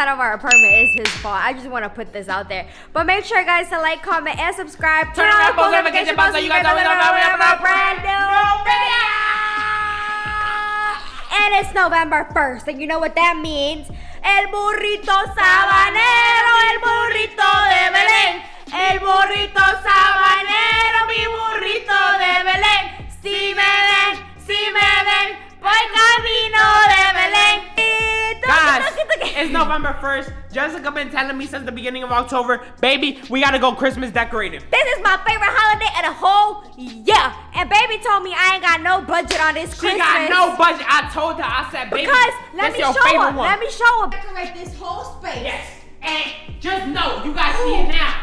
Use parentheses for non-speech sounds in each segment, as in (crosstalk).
outside of our apartment is his fault. I just want to put this out there. But make sure, guys, to like, comment, and subscribe. Turn Turn on post notification bell so you guys know when we upload a brand new video. And it's November 1st, and you know what that means. El burrito sabanero, el burrito de Belén. El burrito sabanero, mi burrito de Belén. Si me ven, si me ven, voy camino de Belén. Guys, (laughs) it's November 1st. Jessica been telling me since the beginning of October, baby, we gotta go Christmas decorating. This is my favorite holiday of the whole year. And baby told me I ain't got no budget on this Christmas. She Christmas. got no budget. I told her, I said, baby, Because let that's me your show favorite her. one. Let me show her. Decorate this whole space. Yes. And just know, you guys see it now.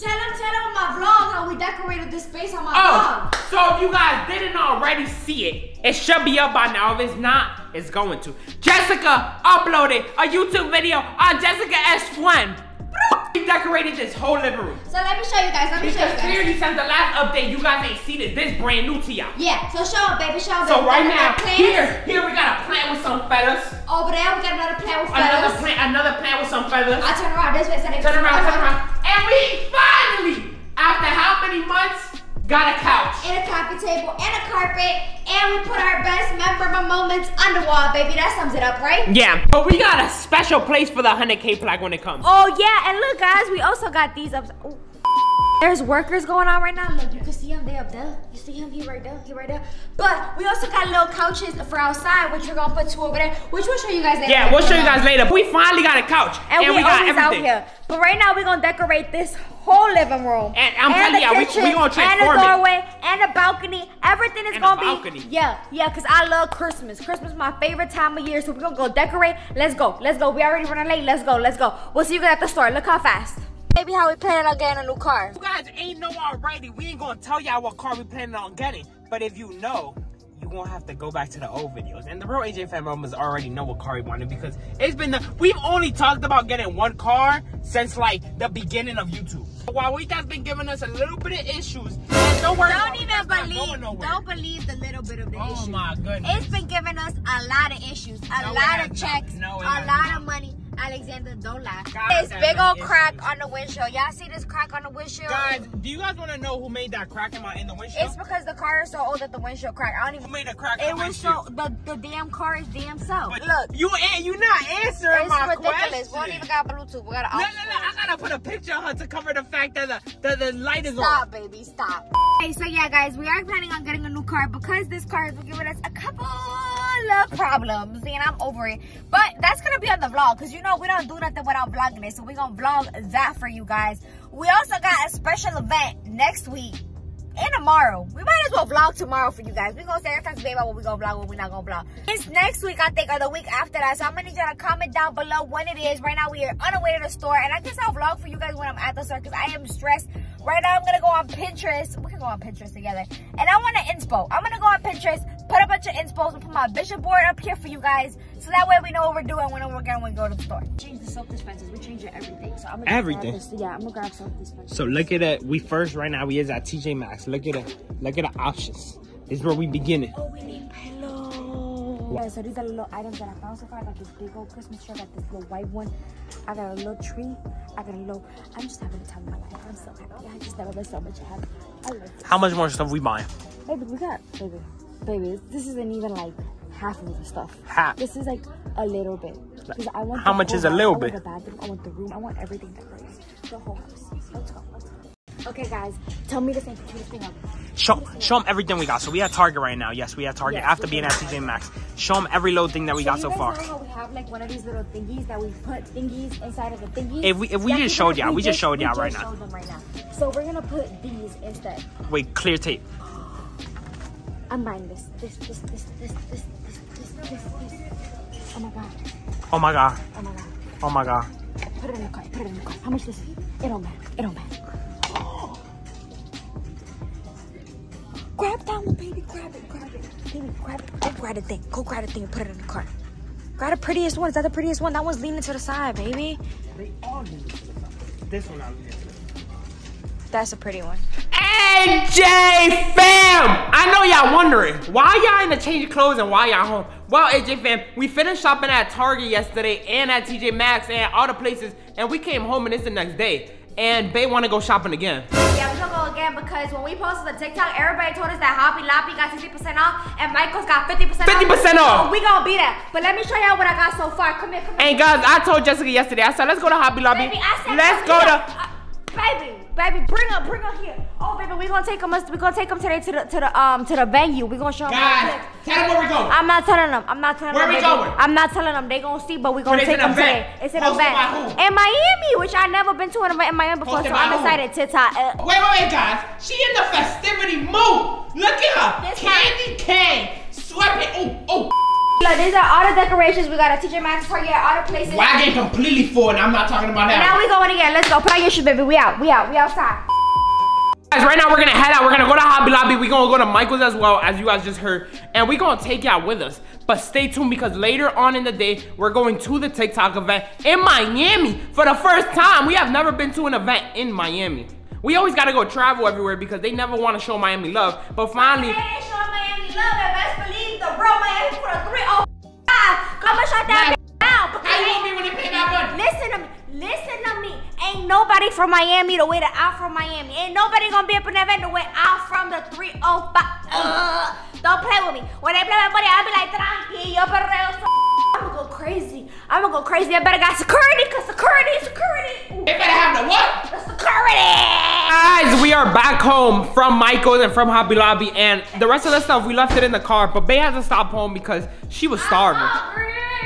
Tell them, tell them on my vlog how we decorated this space on my Oh, vlog. so if you guys didn't already see it, it should be up by now. If it's not, it's going to. Jessica uploaded a YouTube video on Jessica S1. We decorated this whole living room. So let me show you guys. Let me show you guys. clearly since the last update, you guys ain't seen it. This brand new to y'all. Yeah, so show them, baby, show them. So right now, here, here we got a plant with some feathers. Over there, we got another plant with feathers. Another plant, another plant with some feathers. I turn around this way so they Turn around, turn around. And we finally, after how many months, got a couch. And a coffee table and a carpet. And we put our best memorable moments on the wall, baby. That sums it up, right? Yeah, but we got a special place for the 100K flag when it comes. Oh yeah, and look guys, we also got these up. Ooh. There's workers going on right now. Look, you can see him. They up there. You see him? He right there. He right there. But we also got little couches for outside, which we're gonna put two over there, which we'll show you guys later. Yeah, we'll show you guys later. We finally got a couch. And, we, got always out here. But right now we're gonna decorate this whole living room. And I'm telling the ya, we- kitchen, we gonna And transform the it. doorway and the balcony. Everything is And gonna balcony. be Yeah, yeah, cause I love Christmas. Christmas is my favorite time of year. So we're gonna go decorate. Let's go. Let's go. We already running late. Let's go. Let's go. We'll see you guys at the store. Look how fast. Baby, how we planning on getting a new car? You guys ain't know already. We ain't gonna tell y'all what car we planning on getting. But if you know, you gonna have to go back to the old videos. And the real AJ fan members already know what car we wanted because it's been the we've only talked about getting one car since like the beginning of YouTube. While we has been giving us a little bit of issues, and don't worry. Don't even believe. Don't believe the little bit of the Oh issues. my goodness. It's been giving us a lot of issues, a No, lot of checks, No, a lot not. of money. Alexander, don't laugh. God, This big old crack on the windshield. Y'all see this crack on the windshield? Guys, do you guys want to know who made that crack in my in the windshield? It's because the car is so old that the windshield cracked. I don't who even. made a crack It was so windshield? the, the damn car is damn self. But Look, you ain't you not answering it's my ridiculous. question. We don't even got Bluetooth. We got an No, no, no! I gotta put a picture of her to cover the fact that the that the light is on. Stop, baby, stop. Okay, so yeah, guys, we are planning on getting a new car because this car has been giving us a couple of problems, and I'm over it. But that's gonna be on the vlog because you know we don't do nothing without vlogging it, so we're gonna vlog that for you guys. We also got a special event next week and tomorrow. We might as well vlog tomorrow for you guys. we gonna say every time today about what we gonna vlog, what we not gonna vlog. It's next week, I think, or the week after that. So I'm gonna need y'all to comment down below when it is. Right now, we are on our way to the store, and I guess I'll vlog for you guys when I'm at the store because I am stressed. Right now, I'm gonna go on Pinterest. We can go on Pinterest together. And I want an inspo. I'm gonna go on Pinterest, put a bunch of inspos, and put my vision board up here for you guys. So that way we know what we're doing when we're going when we go to the store. Change the soap dispensers. We changed everything. So I'm gonna Everything? Grab this. Yeah, I'm gonna grab soap dispensers. So look at it. We first right now we is at TJ Maxx. Look at it. Look at the options. This is where we beginning. Oh, we need pillows. Yeah, so these are the little items that I found so far. I got this big old Christmas tree. I got this little white one. I got a little tree. I got a little. I'm just having the time of my life. I'm so happy. I just never been so much happy. I. How much more stuff we buying? Baby, we got baby, baby. This isn't even like half of the stuff. Half. This is like a little bit. 'Cause I want How much is a little I want bit? the bathroom. I want the room. I want everything decorated. The whole house. Let's go. Let's go. Okay, guys. Tell me the same thing up. Show show them everything we got. So we at Target right now. Yes, we at Target Yes, after being at TJ Maxx. Show them every little thing that we got you so guys far. Know how we have like one of these little thingies that we put thingies inside of the thingies. If we- if we Yeah, just showed y'all, we just showed y'all right, now. showed them right now. So we're gonna put these instead. Wait, clear tape. I'm buying this. This, this, this, this, this, this, this, this, this. Oh my god. Oh my god. Oh my god. Oh my god. Put it in the cart. Put it in the cart. How much this is? It don't matter. It don't matter. (gasps) Grab that one, baby. Grab it. Grab it. Baby, grab it. Go grab the thing. Go grab the thing and put it in the cart. Grab the prettiest one. Is that the prettiest one? That one's leaning to the side, baby. They all need This one out That's a pretty one. AJ fam! I know y'all wondering, why y'all in the change of clothes and why y'all home? Well, AJ fam, we finished shopping at Target yesterday and at TJ Maxx and all the places, and we came home and it's the next day. And Bay wanna go shopping again. Yeah, we're gonna go again because when we posted the TikTok, everybody told us that Hobby Lobby got 60% off and Michael's got 50% off. 50% off. So we gonna be there. But let me show y'all what I got so far. Come here, come here. And guys, I told Jessica yesterday, I said, let's go to Hobby Lobby. Baby, I said let's go to. Uh, baby, baby, bring her, bring her here. Oh, baby, we gonna take them. Us we gonna take them today to the to the um to the venue. We gonna show them. Guys, tell them where we going. I'm not telling them. I'm not telling Where them. we baby. going? I'm not telling them. They gonna see, but we gonna take them today. It's an Hosted event by in Miami, which I never been to in Miami before, Hosted so I'm excited. Uh, Wait, wait, wait, guys. She in the festivity mood. Look at her. This Candy cane, sweating. Oh, oh. Look, these are all the decorations. We got a TJ Maxx Target, all the places. Wagon completely full, and I'm not talking about And now that. we going again. Let's go. Put on your shoes, baby. We out. We out. We outside. Guys, right now we're gonna head out. We're gonna go to Hobby Lobby. We're gonna go to Michael's as well, as you guys just heard. And we're gonna take y'all with us. But stay tuned because later on in the day, we're going to the TikTok event in Miami for the first time. We have never been to an event in Miami. We always gotta go travel everywhere because they never wanna show Miami love. But finally, Hey, show Miami love and best believe the real Miami for the 305. Come and shut that Now, down. how you want me when they pay that money? Listen to me. Listen to me. Ain't nobody from Miami the way that I'm from Miami. Ain't nobody gonna be up in that event the way I'm from the 305. Ugh. Don't play with me. When they play my money, I'll be like, tranquillo, perreo. I'm gonna go crazy. I'm gonna go crazy. I better got security, cause security, security. Ooh, They better have the what? the security. Guys, we are back home from Michael's and from Hobby Lobby, and the rest of the stuff we left it in the car. But Bay has to stop home because she was starving.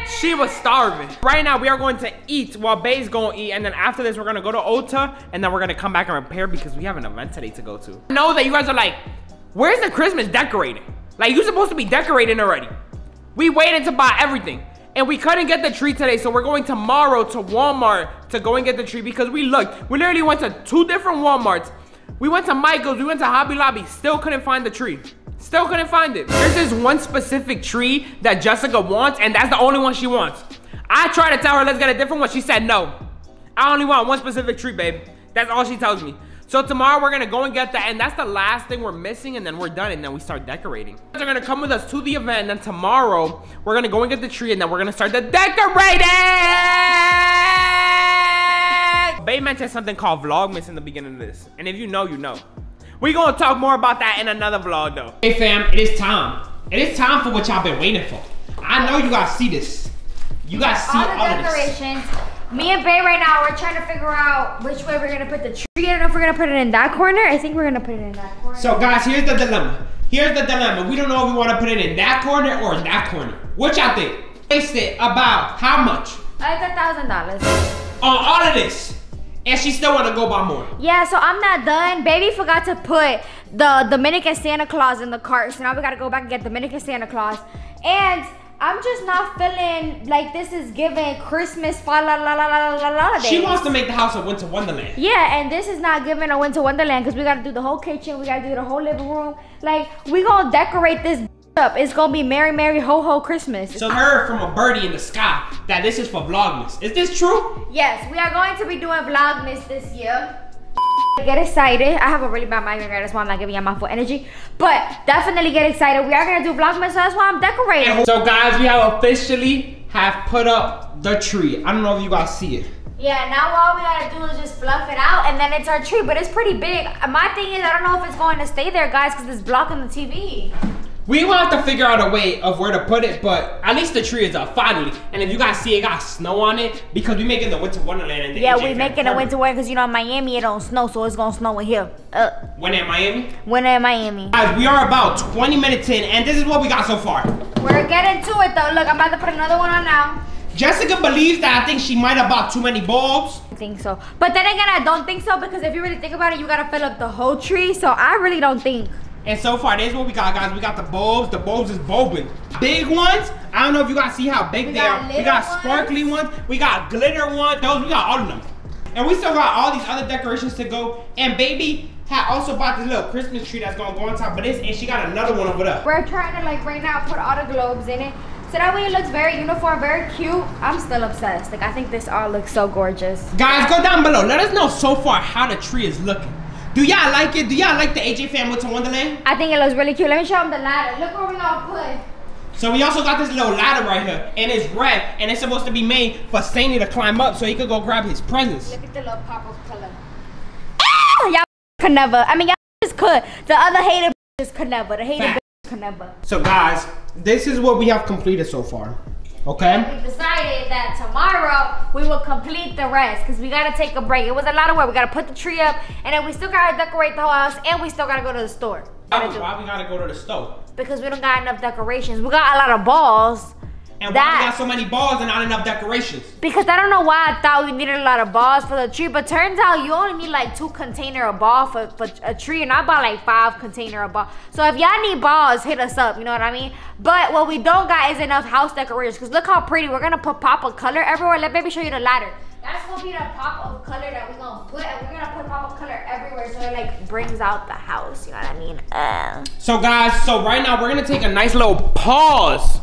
She was starving. Right now, we are going to eat while Bay's going to eat, and then after this, we're gonna go to Ota, and then we're gonna come back and repair because we have an event today to go to. I know that you guys are like, "Where's the Christmas decorating?" Like you're supposed to be decorating already. We waited to buy everything. And we couldn't get the tree today, so we're going tomorrow to Walmart to go and get the tree because we looked. We literally went to two different Walmarts. We went to Michael's, we went to Hobby Lobby, still couldn't find the tree. Still couldn't find it. There's this one specific tree that Jessica wants, and that's the only one she wants. I tried to tell her let's get a different one. She said no. I only want one specific tree, babe. That's all she tells me. So tomorrow we're gonna go and get that, and that's the last thing we're missing, and then we're done, and then we start decorating. They're gonna come with us to the event, and then tomorrow we're gonna go and get the tree, and then we're gonna start the decorating. Bay mentioned something called Vlogmas in the beginning of this, and if you know, you know. We gonna talk more about that in another vlog, though. Hey fam, it is time. It is time for what y'all been waiting for. I know you guys see this. You guys see all all, the of this. decorations. Me and Bay right now, we're trying to figure out which way we're gonna put the tree. I don't know if we're gonna put it in that corner. I think we're gonna put it in that corner. So guys, here's the dilemma. Here's the dilemma. We don't know if we want to put it in that corner or in that corner. What y'all think? Wasted about how much like a thousand dollars. on all of this, and she still want to go buy more. Yeah, so I'm not done. Baby forgot to put the Dominican Santa Claus in the cart, so now we gotta go back and get Dominican Santa Claus. And I'm just not feeling like this is giving Christmas fa la la la la la la She wants to make the house a winter wonderland. Yeah, and this is not giving a winter wonderland because we gotta do the whole kitchen, we gotta do the whole living room. Like we gonna decorate this up. It's gonna be Merry Merry Ho Ho Christmas. So heard from a birdie in the sky that this is for Vlogmas. Is this true? yes, we are going to be doing Vlogmas this year. Get excited. I have a really bad migraine, that's why I'm not giving you my full energy. But definitely get excited. We are gonna do Vlogmas, so that's why I'm decorating. So guys, we have officially have put up the tree. I don't know if you guys see it. Yeah, now all we gotta do is just fluff it out and then it's our tree, but it's pretty big. My thing is, I don't know if it's going to stay there, guys, because it's blocking the TV. We will have to figure out a way of where to put it, but at least the tree is up finally. And if you guys see it got snow on it, because we making the winter wonderland. In the Yeah, AJ we Fan making a apartment. winter wonderland because you know in Miami it don't snow, so it's gonna snow in here. Uh, When in Miami? When in Miami. Guys, we are about 20 minutes in, and this is what we got so far. We're getting to it though. Look, I'm about to put another one on now. Jessica believes that I think she might have bought too many bulbs. I think so, but then again, I don't think so because if you really think about it, you gotta fill up the whole tree. So I really don't think. And so far, this is what we got, guys. We got the bulbs. The bulbs is bulbing. Big ones. I don't know if you guys see how big We they are. We got ones. sparkly ones. We got glitter ones. Those, we got all of them. And we still got all these other decorations to go. And baby had also bought this little Christmas tree that's gonna go on top of this. And she got another one over there. We're trying to like right now put all the globes in it. So that way it looks very uniform, very cute. I'm still obsessed. Like I think this all looks so gorgeous. Guys, go down below. Let us know so far how the tree is looking. Do y'all like it? Do y'all like the AJ Fam to Wonderland? I think it looks really cute. Let me show them the ladder. Look where we gonna put. So we also got this little ladder right here, and it's red, and it's supposed to be made for Saini to climb up so he could go grab his presents. Look at the little pop of color. Ah, y'all could never. I mean, y'all just could. The other hater just could never. The hater could never. So guys, this is what we have completed so far. Okay? We decided that tomorrow we will complete the rest because we gotta take a break. It was a lot of work. We gotta put the tree up, and then we still gotta decorate the whole house, and we still gotta go to the store. Gotta Why we gotta go to the store? Because we don't got enough decorations. We got a lot of balls. And why we got so many balls and not enough decorations? Because I don't know why I thought we needed a lot of balls for the tree, but turns out you only need like two container of ball for, for a tree, and I bought like five container of ball. So if y'all need balls, hit us up. You know what I mean? But what we don't got is enough house decorations. Cause look how pretty we're gonna put pop of color everywhere. Let baby show you the ladder. That's gonna be the pop of color that we're gonna put, and we're gonna put pop of color everywhere, so it like brings out the house. You know what I mean? Uh. So guys, so right now we're gonna take a nice little pause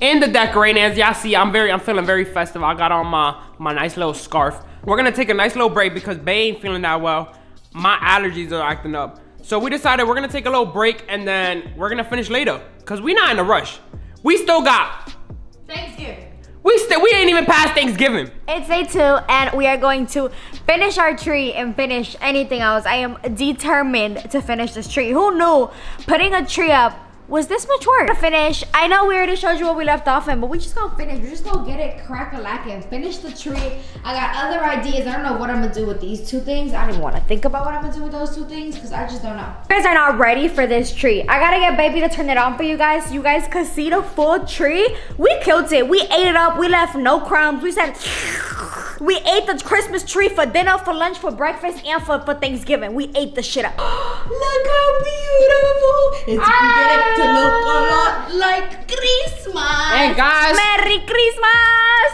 in the decorating. As y'all see, I'm very, I'm feeling very festive. I got on my my nice little scarf. We're gonna take a nice little break because Bay ain't feeling that well. My allergies are acting up. So we decided we're gonna take a little break and then we're gonna finish later. Cause we not in a rush. We still got, Thanksgiving. we still, we ain't even past Thanksgiving. It's day two, and we are going to finish our tree and finish anything else. I am determined to finish this tree. Who knew putting a tree up was this much work to finish? I know we already showed you what we left off in, but we just gonna finish. We're just gonna get it crack a lacking, finish the tree. I got other ideas. I don't know what I'm gonna do with these two things. I don't even want to think about what I'm gonna do with those two things because I just don't know. You guys are not ready for this tree. I gotta get baby to turn it on for you guys. You guys could see the full tree. We killed it. We ate it up. We left no crumbs. We said. (laughs) We ate the Christmas tree for dinner, for lunch, for breakfast, and for, for Thanksgiving. We ate the shit up. (gasps) Look how beautiful! It's ah. beginning to look a lot like Christmas. Hey guys, Merry Christmas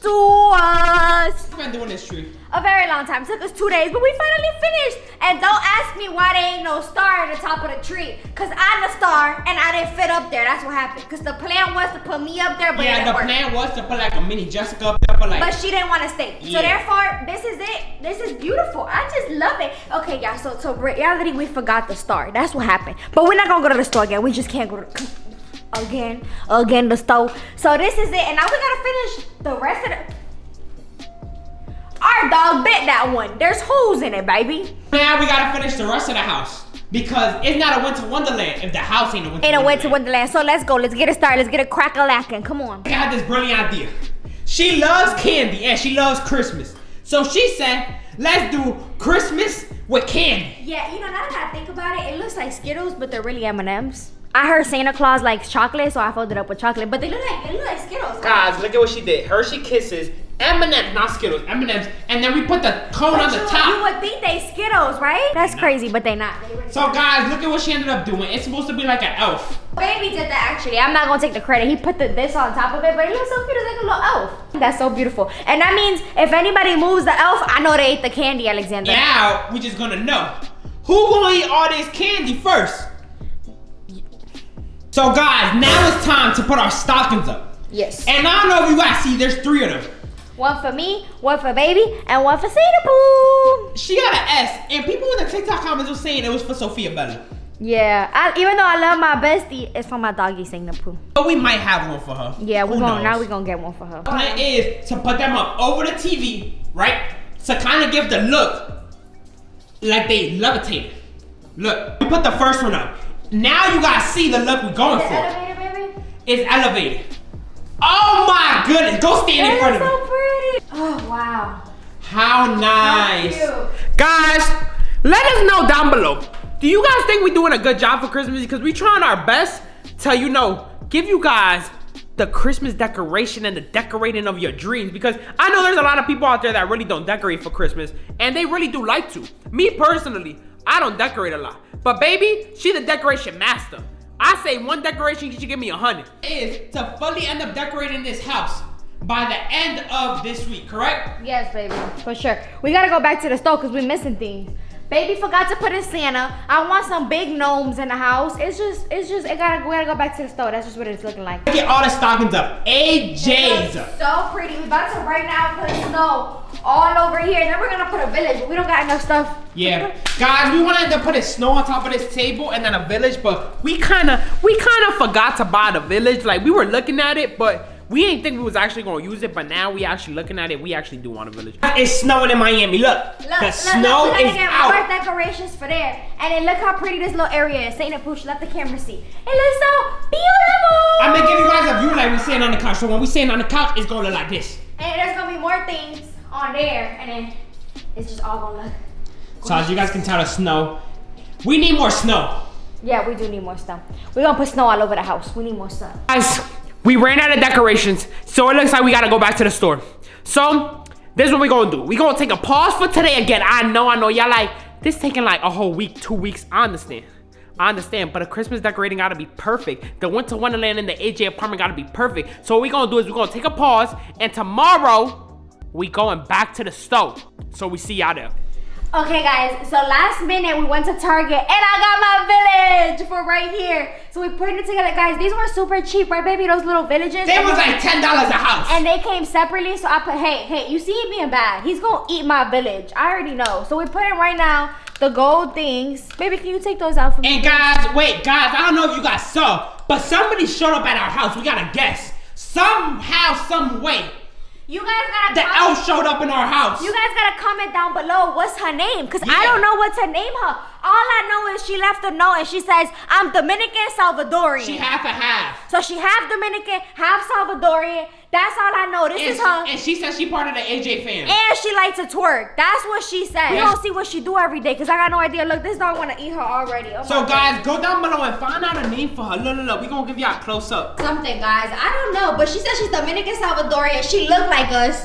to us. I've been doing this tree. A very long time. took us two days, but we finally finished. And don't ask me why there ain't no star at the top of the tree. Cause I'm the star and I didn't fit up there. That's what happened. Cause the plan was to put me up there, but it Yeah, the work. plan was to put like a mini Jessica up there, but like. But she didn't want to stay. So therefore, this is it. This is beautiful. I just love it. Okay, y'all. So so reality, we forgot the star. That's what happened. But we're not gonna go to the store again. We just can't go to The, again, again the store. So this is it. And now we gotta finish the rest of the. Our dog bit that one. There's holes in it, baby. Now we gotta finish the rest of the house because it's not a winter wonderland if the house ain't a winter. In a winter wonderland. wonderland. So let's go. Let's get it started. Let's get a crack a lacking. Come on. I had this brilliant idea. She loves candy and she loves Christmas, so she said, "Let's do Christmas with candy." Yeah, you know, now that I think about it, it looks like Skittles, but they're really M&Ms. I heard Santa Claus likes chocolate, so I followed it up with chocolate. But they look like they look like Skittles. Guys, look at what she did. Hershey Kisses, M&M's, not Skittles, M&M's, and then we put the cone on the you, you would think they Skittles, right? That's crazy, but they're not. They So guys, look at what she ended up doing. It's supposed to be like an elf. Baby did that actually. I'm not gonna take the credit. He put the, this on top of it, but it looks so cute. It's like a little elf. That's so beautiful. And that means if anybody moves the elf, I know they ate the candy, Alexander. Now we just gonna know who gonna eat all this candy first. So guys, now it's time to put our stockings up. Yes. And I don't know if you guys see, there's three of them. One for me, one for baby, and one for Santa Pooh. She got an S, and people in the TikTok comments were saying it was for Sophia Bella. Yeah, I, even though I love my bestie, it's for my doggy Santa Pooh. But we might have one for her. Yeah, we're going now. We're gonna get one for her. The plan is to put them up over the TV, right? To kind of give the look like they levitated. Look, we put the first one up. Now you guys see the look we're going The for. elevator, baby. It's elevated. Oh my goodness, go stand in front is of me. so pretty. Oh wow. How nice. Guys, let us know down below. Do you guys think we're doing a good job for Christmas? Because we're trying our best to, you know, give you guys the Christmas decoration and the decorating of your dreams. Because I know there's a lot of people out there that really don't decorate for Christmas. And they really do like to. Me personally, I don't decorate a lot. But baby, she's the decoration master. I say one decoration, she should give me a hundred. Is to fully end up decorating this house by the end of this week, correct? Yes, baby, for sure. We gotta go back to the store because we're missing things. Baby forgot to put in Santa. I want some big gnomes in the house. It's just, it's just, it gotta, we gotta go back to the store. That's just what it's looking like. Get all the stockings up. AJ's. So pretty. We about to right now put snow all over here. And then we're gonna put a village, but we don't got enough stuff. Yeah, guys, we wanted to put a snow on top of this table and then a village, but we kind of we kind of forgot to buy the village. Like we were looking at it, but we didn't think we was actually gonna use it. But now we actually looking at it. We actually do want a village. It's snowing in Miami. Look, Look, the look, snow look, is look at out. more decorations for there. And then look how pretty this little area is. Saint Pooch, let the camera see. It looks so beautiful. I'm gonna give you guys a view like we're sitting on the couch. So when we're sitting on the couch, it's gonna look like this. And there's gonna be more things on there, and then it's just all gonna look. So as you guys can tell, the snow. We need more snow. Yeah, we do need more snow. We're gonna put snow all over the house. We need more snow. Guys, we ran out of decorations, so it looks like we gotta go back to the store. So, this is what we gonna do. We gonna take a pause for today again. I know, I know, y'all like, this taking like a whole week, two weeks, I understand. I understand, but a Christmas decorating gotta be perfect. The Winter Wonderland in the AJ apartment gotta be perfect. So what we gonna do is we're gonna take a pause, and tomorrow, we going back to the stove. So we see y'all there. Okay, guys. So last minute we went to Target, and I got my village for right here. So we put it together, guys. These were super cheap, right, baby? Those little villages. They was like $10 a house. And they came separately, so I put, hey, hey, you see it being bad. He's gonna eat my village. I already know. So we put in right now the gold things. Baby, can you take those out for me? And guys, wait, guys, I don't know if you guys saw, but somebody showed up at our house. We got a guest. Somehow, some way, You guys gotta the comment. elf showed up in our house. You guys gotta comment down below what's her name, cause I don't know what to name her. All I know is she left a note and she says, "I'm Dominican Salvadorian." She half a half. so she half Dominican, half Salvadorian. That's all I know. This And is she, her. and she says she part of the AJ fam. And she likes to twerk. That's what she said. We gonna see what she do every day, cause I got no idea. Look, this dog wanna eat her already. Oh So guys, go down below and find out a name for her. Look, look, look. We gonna give y'all a close up. something, guys. I don't know, but she said she's Dominican Salvadorian. She look like us,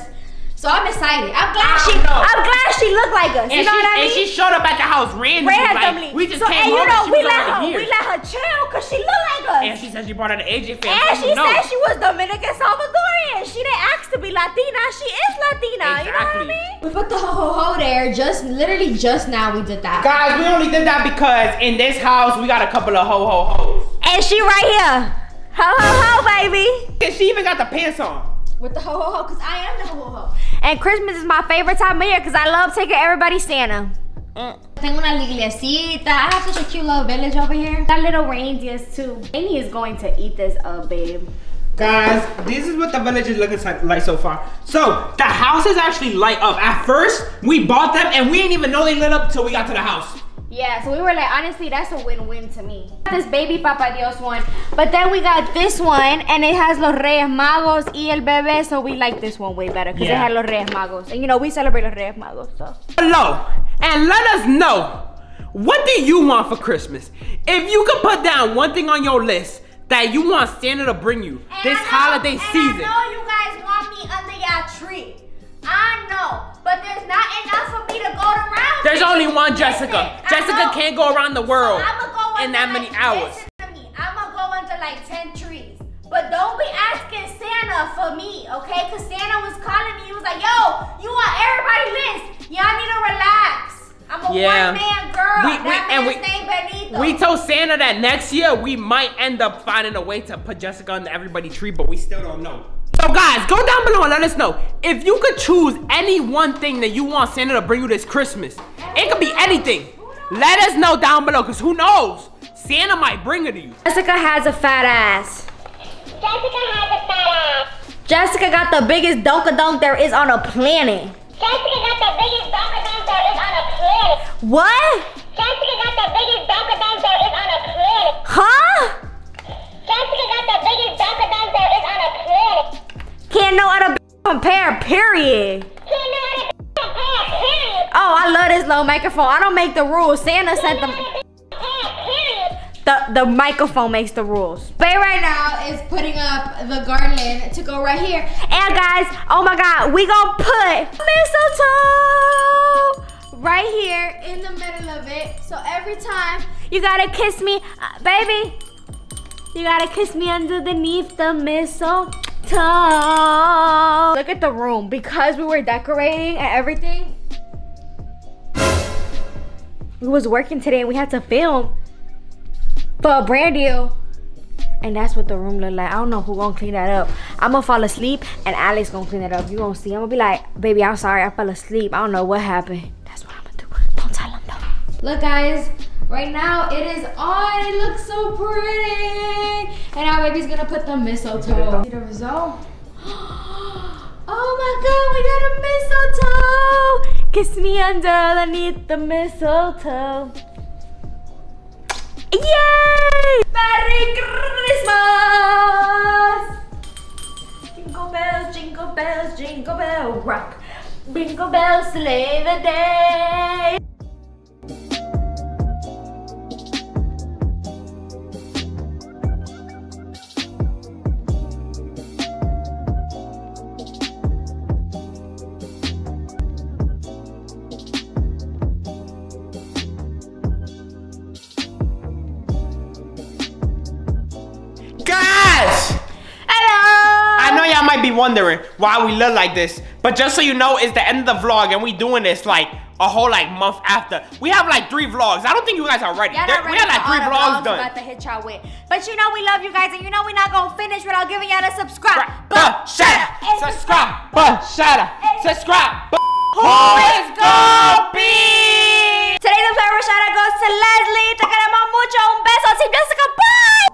so I'm excited. I'm glad she. know. I'm glad she looked like us. And you know she, what I mean? and she showed up at the house randomly. randomly. Like, we just so, came and you know, we let her, here. we let her chill because she looked like us. and she said she brought her the AJ fam. And she know. said she was Dominican Salvadorian. She didn't ask to be Latina. She is Latina. You know what I mean? We put the ho ho ho there. Just literally just now we did that. Guys, we only did that because in this house we got a couple of ho ho ho's. And she right here. Ho ho ho, baby. And she even got the pants on. With the ho ho ho, because I am the ho ho ho. And Christmas is my favorite time of year because I love taking everybody Santa. Mm. Tengo una iglesita. I have such a cute little village over here. Got little reindeers too. Amy is going to eat this up, babe. Guys, this is what the village is looking like- like so far. So, the houses actually light up. At first, we bought them and we didn't even know they lit up until we got to the house. Yeah, so we were like, honestly, that's a win-win to me. This baby Papa Dios one. But then we got this one, and it has Los Reyes Magos y el bebé, so we like this one way better, because Yeah. it had Los Reyes Magos. And you know, we celebrate Los Reyes Magos, so. Hello, and let us know what do you want for Christmas? If you could put down one thing on your list that you want Santa to bring you this And I know- holiday and season. I know you guys want me under your tree. I know, but there's not enough for me to go around. There's me. only one Jessica. I Jessica can't go around the world So go in that many like, hours. Listen to me. I'ma go under like 10 trees. But don't be asking Santa for me, okay? Because Santa was calling me. He was like, yo, you on everybody list. Y'all need to relax. I'm a Yeah. one-man girl. We- we- that and man's we- name Benito. We told Santa that next year we might end up finding a way to put Jessica on the everybody tree, but we still don't know. So guys, go down below and let us know if you could choose any one thing that you want Santa to bring you this Christmas. It could be anything. Let us know down below, cause who knows? Santa might bring it to you. Jessica has a fat ass. Jessica has a fat ass. Jessica got the biggest donka-donk there is on a planet. Jessica got the biggest donka donk there is on a planet. What? Jessica got the biggest donka donk there is on a planet. Huh? Jessica got the biggest donka donk there is on a planet. Can't no other compare, period. Compare, period. Oh, I love this little microphone. I don't make the rules. Santa sent them. The, the microphone makes the rules. Bay right now is putting up the garland to go right here. And guys, oh my God, we gonna put mistletoe right here in the middle of it. So every time you gotta kiss me, uh, baby, you gotta kiss me underneath the mistletoe. Look at the room because we were decorating and everything. We was working today and we had to film for a brand deal. And that's what the room look like. I don't know who gonna clean that up. I'm gonna fall asleep and Alex gonna clean it up. You gonna see. I'm gonna be like, baby, I'm sorry, I fell asleep. I don't know what happened. That's what I'm gonna do. Don't tell him though. Look, guys. Right now it is on. It looks so pretty. And our baby's gonna put the mistletoe. See the result? (gasps) Oh my god, we got a mistletoe! Kiss me underneath the mistletoe. Yay! Merry Christmas! Jingle bells, jingle bells, jingle bell rock. Jingle bells, sleigh the day. wondering why we look like this. But just so you know, it's the end of the vlog and we doing this like a whole like month after. We have like three vlogs. I don't think you guys are ready. ready we have like three vlogs, vlogs done. About to hit y'all with. But you know we love you guys, and you know we're not gonna finish without giving y'all a subscribe. But shout out, subscribe. But shout out, subscribe. Who is gonna be? Today's episode shout out goes to Leslie. Te queremos mucho. Un beso. Sin Jessica. Bye.